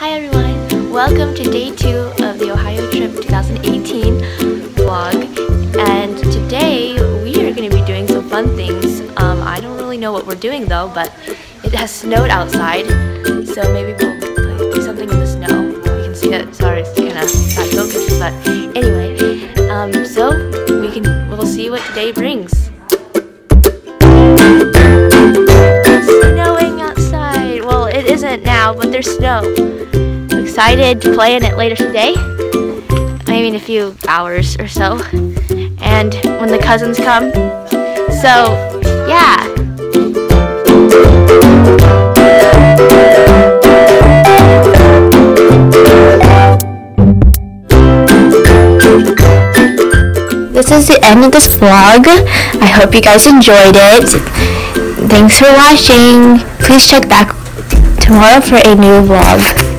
Hi everyone, welcome to day two of the Ohio Trip 2018 vlog. And today we are going to be doing some fun things. Um, I don't really know what we're doing though, but it has snowed outside, so maybe we'll do something in the snow. You can see it. Sorry, it's kind of bad focus, but anyway. Um, so we can we'll see what today brings. Now, but there's snow excited to play in it later today. Maybe in a few hours or so. And when the cousins come. So, yeah. This is the end of this vlog. I hope you guys enjoyed it. Thanks for watching. Please check back tomorrow for a new vlog.